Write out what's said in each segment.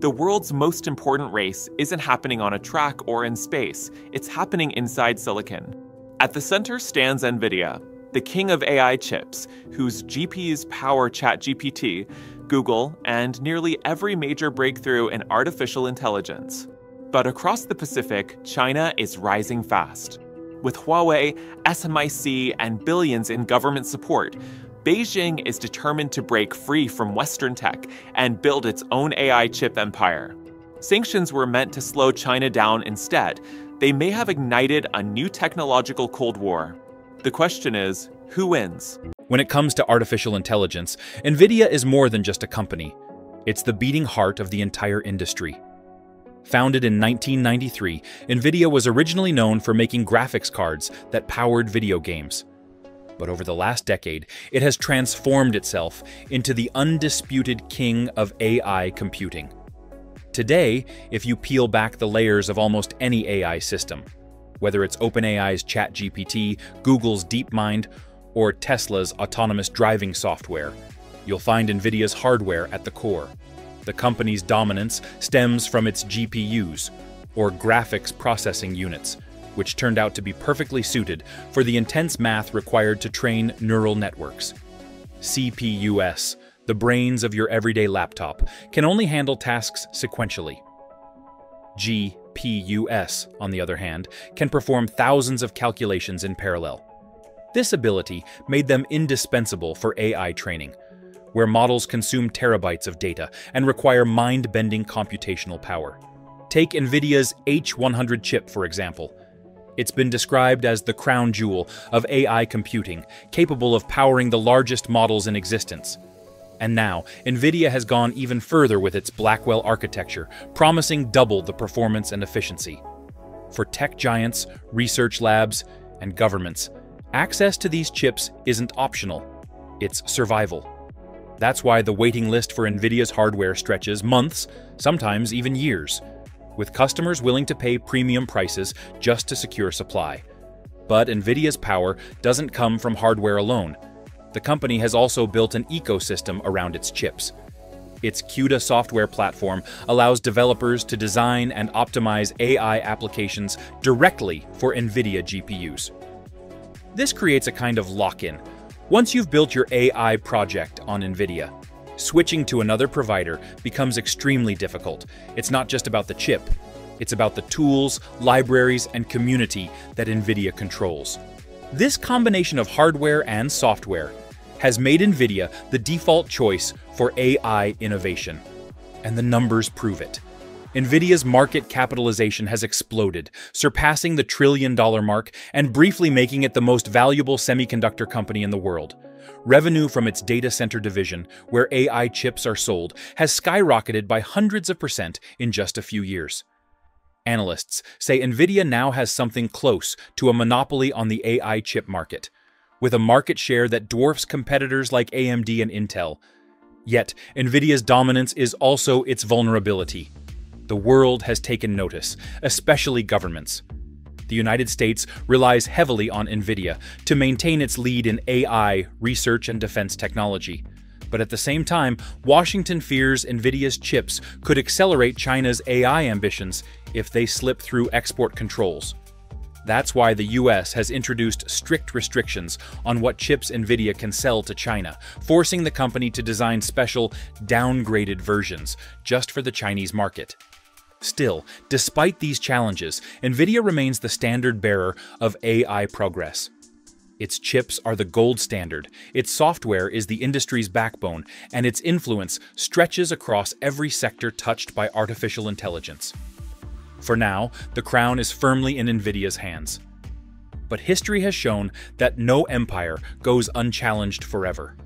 The world's most important race isn't happening on a track or in space, it's happening inside silicon. At the center stands NVIDIA, the king of AI chips, whose GPUs power ChatGPT, Google, and nearly every major breakthrough in artificial intelligence. But across the Pacific, China is rising fast. With Huawei, SMIC, and billions in government support, Beijing is determined to break free from Western tech and build its own AI chip empire. Sanctions were meant to slow China down instead. They may have ignited a new technological Cold War. The question is who wins? When it comes to artificial intelligence, NVIDIA is more than just a company. It's the beating heart of the entire industry. Founded in 1993, NVIDIA was originally known for making graphics cards that powered video games. But over the last decade, it has transformed itself into the undisputed king of AI computing. Today, if you peel back the layers of almost any AI system, whether it's OpenAI's ChatGPT, Google's DeepMind, or Tesla's autonomous driving software, you'll find NVIDIA's hardware at the core. The company's dominance stems from its GPUs, or graphics processing units, which turned out to be perfectly suited for the intense math required to train neural networks. CPUs, the brains of your everyday laptop, can only handle tasks sequentially. GPUs, on the other hand, can perform thousands of calculations in parallel. This ability made them indispensable for AI training, where models consume terabytes of data and require mind-bending computational power. Take NVIDIA's H100 chip, for example. It's been described as the crown jewel of AI computing, capable of powering the largest models in existence. And now, NVIDIA has gone even further with its Blackwell architecture, promising double the performance and efficiency. For tech giants, research labs, and governments, access to these chips isn't optional, it's survival. That's why the waiting list for NVIDIA's hardware stretches months, sometimes even years, with customers willing to pay premium prices just to secure supply. But NVIDIA's power doesn't come from hardware alone. The company has also built an ecosystem around its chips. Its CUDA software platform allows developers to design and optimize AI applications directly for NVIDIA GPUs. This creates a kind of lock-in, once you've built your AI project on NVIDIA, switching to another provider becomes extremely difficult. It's not just about the chip, it's about the tools, libraries, and community that NVIDIA controls. This combination of hardware and software has made NVIDIA the default choice for AI innovation. And the numbers prove it. NVIDIA's market capitalization has exploded, surpassing the trillion dollar mark and briefly making it the most valuable semiconductor company in the world. Revenue from its data center division, where AI chips are sold, has skyrocketed by hundreds of percent in just a few years. Analysts say NVIDIA now has something close to a monopoly on the AI chip market, with a market share that dwarfs competitors like AMD and Intel. Yet, NVIDIA's dominance is also its vulnerability the world has taken notice, especially governments. The United States relies heavily on NVIDIA to maintain its lead in AI, research, and defense technology. But at the same time, Washington fears NVIDIA's chips could accelerate China's AI ambitions if they slip through export controls. That's why the US has introduced strict restrictions on what chips NVIDIA can sell to China, forcing the company to design special, downgraded versions just for the Chinese market. Still, despite these challenges, NVIDIA remains the standard bearer of AI progress. Its chips are the gold standard, its software is the industry's backbone, and its influence stretches across every sector touched by artificial intelligence. For now, the crown is firmly in NVIDIA's hands. But history has shown that no empire goes unchallenged forever.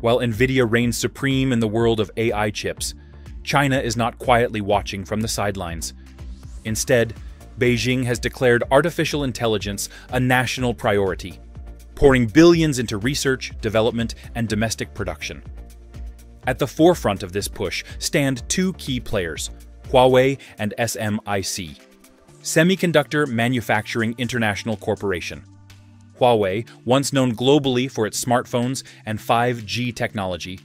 While NVIDIA reigns supreme in the world of AI chips, China is not quietly watching from the sidelines. Instead, Beijing has declared artificial intelligence a national priority, pouring billions into research, development, and domestic production. At the forefront of this push stand two key players, Huawei and SMIC, Semiconductor Manufacturing International Corporation. Huawei, once known globally for its smartphones and 5G technology,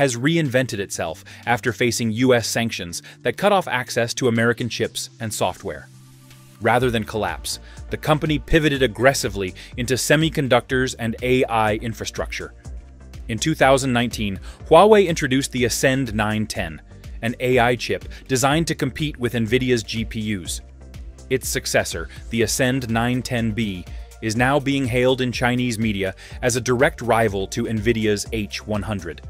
has reinvented itself after facing US sanctions that cut off access to American chips and software. Rather than collapse, the company pivoted aggressively into semiconductors and AI infrastructure. In 2019, Huawei introduced the Ascend 910, an AI chip designed to compete with NVIDIA's GPUs. Its successor, the Ascend 910B, is now being hailed in Chinese media as a direct rival to NVIDIA's H100.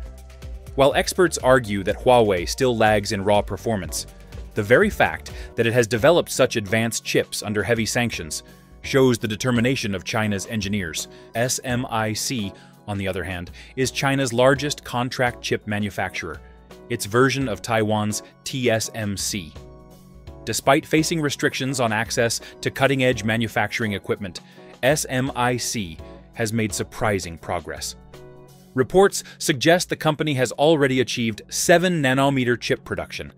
While experts argue that Huawei still lags in raw performance, the very fact that it has developed such advanced chips under heavy sanctions shows the determination of China's engineers. SMIC, on the other hand, is China's largest contract chip manufacturer, its version of Taiwan's TSMC. Despite facing restrictions on access to cutting edge manufacturing equipment, SMIC has made surprising progress. Reports suggest the company has already achieved 7 nanometer chip production,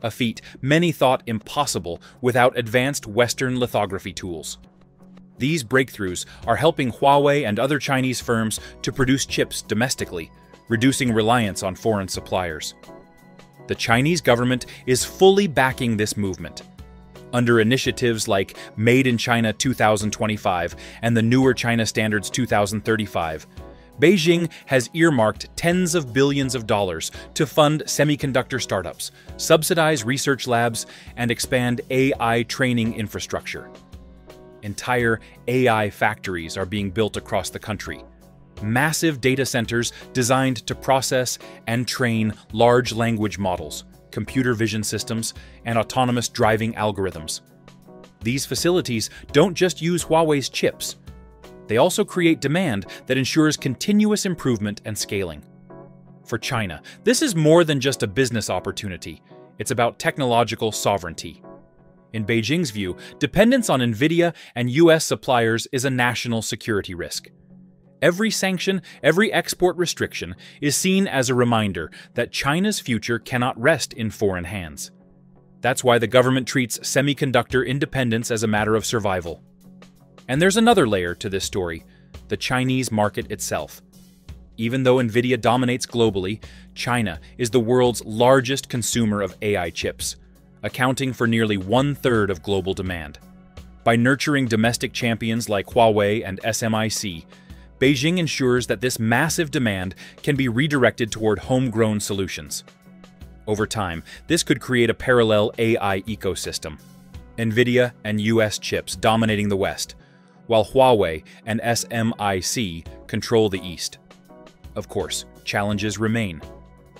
a feat many thought impossible without advanced Western lithography tools. These breakthroughs are helping Huawei and other Chinese firms to produce chips domestically, reducing reliance on foreign suppliers. The Chinese government is fully backing this movement. Under initiatives like Made in China 2025 and the newer China Standards 2035, Beijing has earmarked tens of billions of dollars to fund semiconductor startups, subsidize research labs, and expand AI training infrastructure. Entire AI factories are being built across the country. Massive data centers designed to process and train large language models, computer vision systems, and autonomous driving algorithms. These facilities don't just use Huawei's chips, they also create demand that ensures continuous improvement and scaling. For China, this is more than just a business opportunity, it's about technological sovereignty. In Beijing's view, dependence on NVIDIA and US suppliers is a national security risk. Every sanction, every export restriction is seen as a reminder that China's future cannot rest in foreign hands. That's why the government treats semiconductor independence as a matter of survival. And there's another layer to this story the Chinese market itself. Even though NVIDIA dominates globally, China is the world's largest consumer of AI chips, accounting for nearly one third of global demand. By nurturing domestic champions like Huawei and SMIC, Beijing ensures that this massive demand can be redirected toward homegrown solutions. Over time, this could create a parallel AI ecosystem. NVIDIA and US chips dominating the West, while Huawei and SMIC control the East. Of course, challenges remain.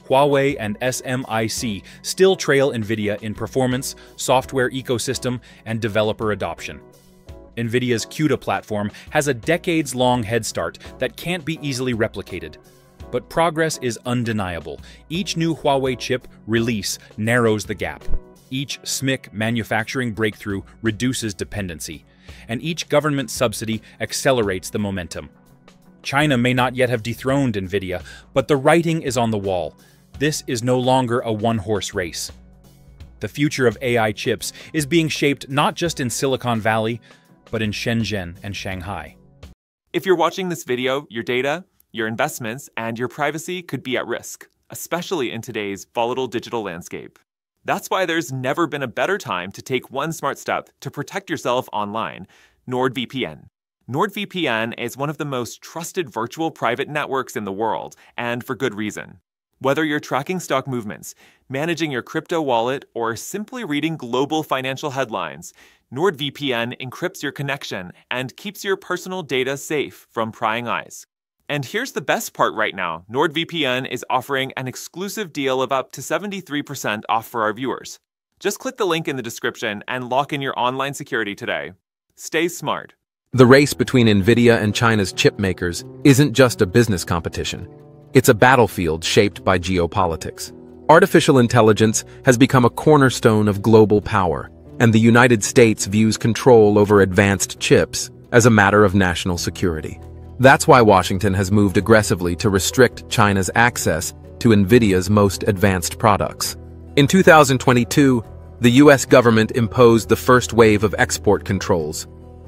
Huawei and SMIC still trail NVIDIA in performance, software ecosystem, and developer adoption. NVIDIA's CUDA platform has a decades-long head start that can't be easily replicated. But progress is undeniable. Each new Huawei chip release narrows the gap. Each SMIC manufacturing breakthrough reduces dependency and each government subsidy accelerates the momentum. China may not yet have dethroned NVIDIA, but the writing is on the wall. This is no longer a one horse race. The future of AI chips is being shaped not just in Silicon Valley, but in Shenzhen and Shanghai. If you're watching this video, your data, your investments, and your privacy could be at risk, especially in today's volatile digital landscape. That's why there's never been a better time to take one smart step to protect yourself online NordVPN. NordVPN is one of the most trusted virtual private networks in the world, and for good reason. Whether you're tracking stock movements, managing your crypto wallet, or simply reading global financial headlines, NordVPN encrypts your connection and keeps your personal data safe from prying eyes. And here's the best part right now NordVPN is offering an exclusive deal of up to 73% off for our viewers. Just click the link in the description and lock in your online security today. Stay smart. The race between NVIDIA and China's chip makers isn't just a business competition. It's a battlefield shaped by geopolitics. Artificial intelligence has become a cornerstone of global power, and the United States views control over advanced chips as a matter of national security. That's why Washington has moved aggressively to restrict China's access to NVIDIA's most advanced products. In 2022, the US government imposed the first wave of export controls,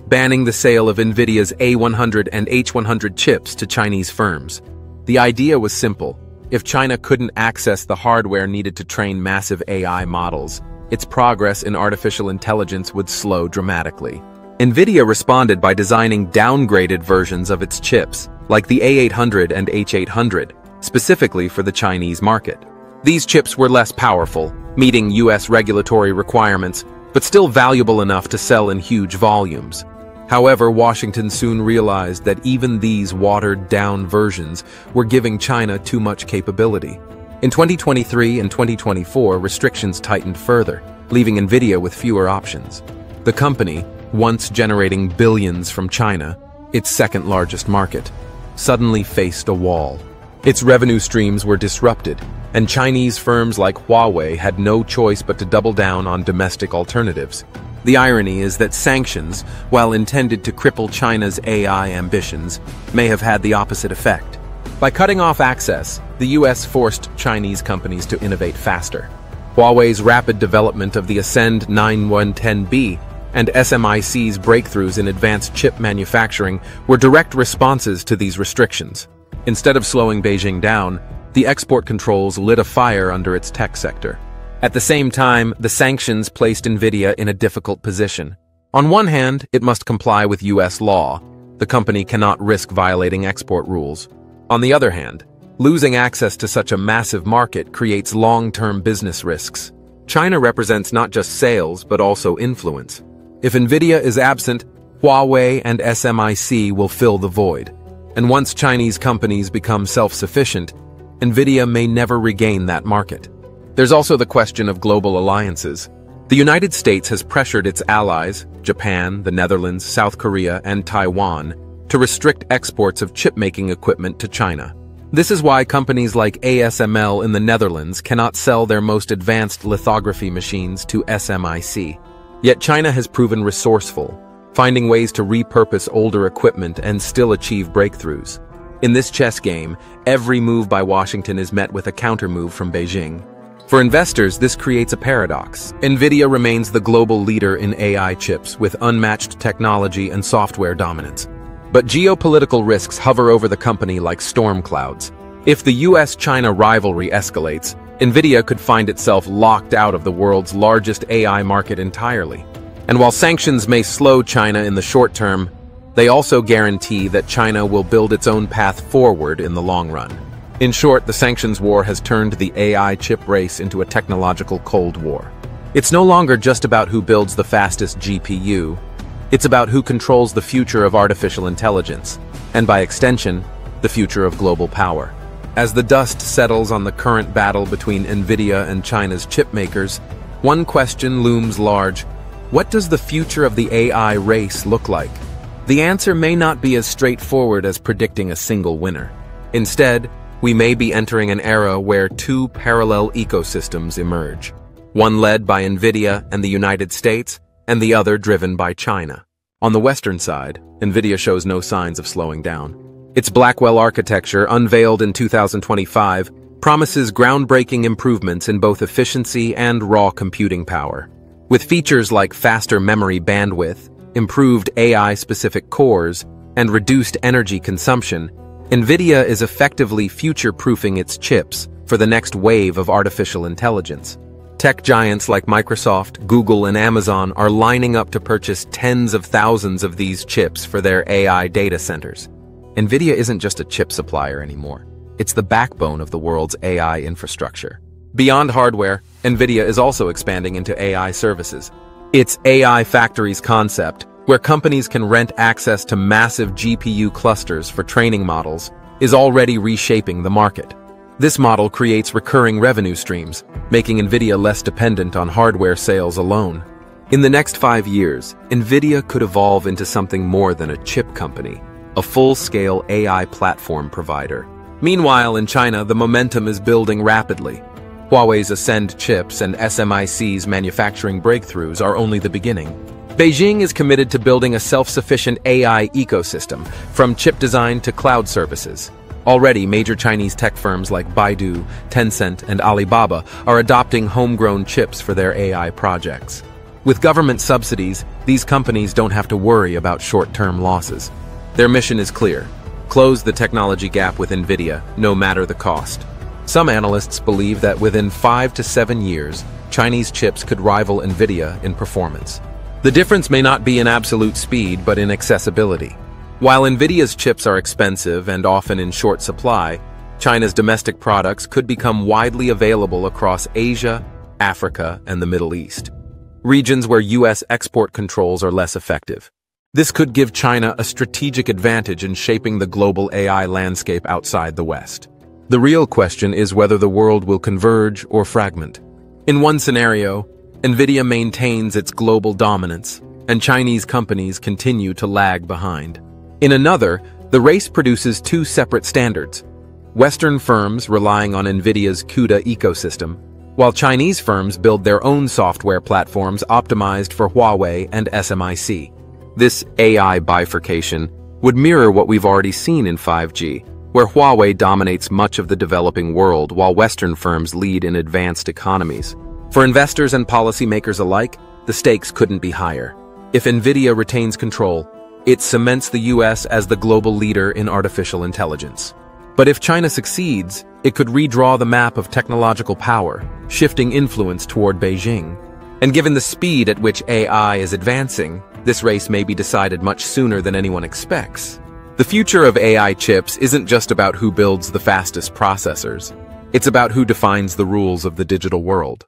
banning the sale of NVIDIA's A100 and H100 chips to Chinese firms. The idea was simple, If China couldn't access the hardware needed to train massive AI models, its progress in artificial intelligence would slow dramatically. NVIDIA responded by designing downgraded versions of its chips, like the A800 and H800, specifically for the Chinese market. These chips were less powerful, meeting US regulatory requirements, but still valuable enough to sell in huge volumes. However, Washington soon realized that even these watered-down versions were giving China too much capability. In 2023 and 2024, restrictions tightened further, leaving NVIDIA with fewer options. The company, once generating billions from China, its second largest market, suddenly faced a wall. Its revenue streams were disrupted, and Chinese firms like Huawei had no choice but to double down on domestic alternatives. The irony is that sanctions, while intended to cripple China's AI ambitions, may have had the opposite effect. By cutting off access, the US forced Chinese companies to innovate faster. Huawei's rapid development of the Ascend 910B and SMIC's breakthroughs in advanced chip manufacturing were direct responses to these restrictions. Instead of slowing Beijing down, the export controls lit a fire under its tech sector. At the same time, the sanctions placed NVIDIA in a difficult position. On one hand, it must comply with US law. The company cannot risk violating export rules. On the other hand, losing access to such a massive market creates long-term business risks. China represents not just sales, but also influence. If NVIDIA is absent, Huawei and SMIC will fill the void. And once Chinese companies become self-sufficient, NVIDIA may never regain that market. There's also the question of global alliances. The United States has pressured its allies, Japan, the Netherlands, South Korea, and Taiwan, to restrict exports of chip-making equipment to China. This is why companies like ASML in the Netherlands cannot sell their most advanced lithography machines to SMIC. Yet China has proven resourceful, finding ways to repurpose older equipment and still achieve breakthroughs. In this chess game, every move by Washington is met with a countermove from Beijing. For investors, this creates a paradox. NVIDIA remains the global leader in AI chips with unmatched technology and software dominance. But geopolitical risks hover over the company like storm clouds. If the US-China rivalry escalates, NVIDIA could find itself locked out of the world's largest AI market entirely. And while sanctions may slow China in the short term, they also guarantee that China will build its own path forward in the long run. In short, the sanctions war has turned the AI chip race into a technological Cold War. It's no longer just about who builds the fastest GPU, it's about who controls the future of artificial intelligence, and by extension, the future of global power. As the dust settles on the current battle between NVIDIA and China's chipmakers, one question looms large. What does the future of the AI race look like? The answer may not be as straightforward as predicting a single winner. Instead, we may be entering an era where two parallel ecosystems emerge, one led by NVIDIA and the United States, and the other driven by China. On the Western side, NVIDIA shows no signs of slowing down. Its Blackwell architecture, unveiled in 2025, promises groundbreaking improvements in both efficiency and raw computing power. With features like faster memory bandwidth, improved AI-specific cores, and reduced energy consumption, NVIDIA is effectively future-proofing its chips for the next wave of artificial intelligence. Tech giants like Microsoft, Google, and Amazon are lining up to purchase tens of thousands of these chips for their AI data centers. NVIDIA isn't just a chip supplier anymore. It's the backbone of the world's AI infrastructure. Beyond hardware, NVIDIA is also expanding into AI services. Its AI Factories concept where companies can rent access to massive GPU clusters for training models, is already reshaping the market. This model creates recurring revenue streams, making NVIDIA less dependent on hardware sales alone. In the next five years, NVIDIA could evolve into something more than a chip company, a full-scale AI platform provider. Meanwhile, in China, the momentum is building rapidly. Huawei's Ascend chips and SMIC's manufacturing breakthroughs are only the beginning. Beijing is committed to building a self-sufficient AI ecosystem, from chip design to cloud services. Already, major Chinese tech firms like Baidu, Tencent, and Alibaba are adopting homegrown chips for their AI projects. With government subsidies, these companies don't have to worry about short-term losses. Their mission is clear. Close the technology gap with NVIDIA, no matter the cost. Some analysts believe that within five to seven years, Chinese chips could rival NVIDIA in performance. The difference may not be in absolute speed, but in accessibility. While NVIDIA's chips are expensive and often in short supply, China's domestic products could become widely available across Asia, Africa, and the Middle East, regions where U.S. export controls are less effective. This could give China a strategic advantage in shaping the global AI landscape outside the West. The real question is whether the world will converge or fragment. In one scenario, NVIDIA maintains its global dominance, and Chinese companies continue to lag behind. In another, the race produces two separate standards. Western firms relying on NVIDIA's CUDA ecosystem, while Chinese firms build their own software platforms optimized for Huawei and SMIC. This AI bifurcation would mirror what we've already seen in 5G, where Huawei dominates much of the developing world while Western firms lead in advanced economies. For investors and policymakers alike, the stakes couldn't be higher. If NVIDIA retains control, it cements the US as the global leader in artificial intelligence. But if China succeeds, it could redraw the map of technological power, shifting influence toward Beijing. And given the speed at which AI is advancing, this race may be decided much sooner than anyone expects. The future of AI chips isn't just about who builds the fastest processors. It's about who defines the rules of the digital world.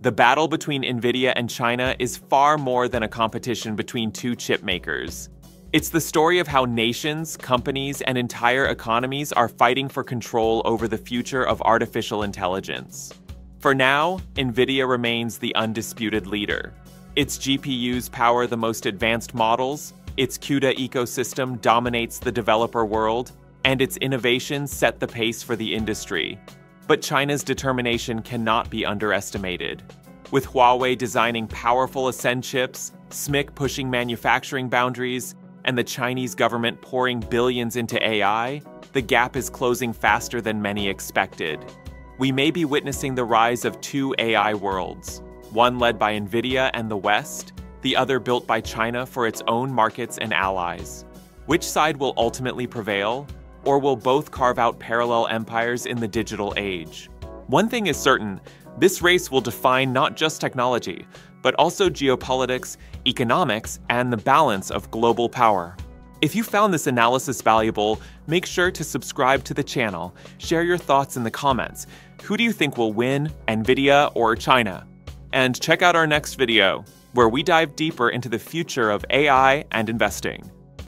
The battle between NVIDIA and China is far more than a competition between two chip makers. It's the story of how nations, companies, and entire economies are fighting for control over the future of artificial intelligence. For now, NVIDIA remains the undisputed leader. Its GPUs power the most advanced models, its CUDA ecosystem dominates the developer world, and its innovations set the pace for the industry. But China's determination cannot be underestimated. With Huawei designing powerful Ascend chips, SMIC pushing manufacturing boundaries, and the Chinese government pouring billions into AI, the gap is closing faster than many expected. We may be witnessing the rise of two AI worlds one led by NVIDIA and the West, the other built by China for its own markets and allies. Which side will ultimately prevail? Or will both carve out parallel empires in the digital age? One thing is certain this race will define not just technology, but also geopolitics, economics, and the balance of global power. If you found this analysis valuable, make sure to subscribe to the channel, share your thoughts in the comments. Who do you think will win, NVIDIA or China? And check out our next video, where we dive deeper into the future of AI and investing.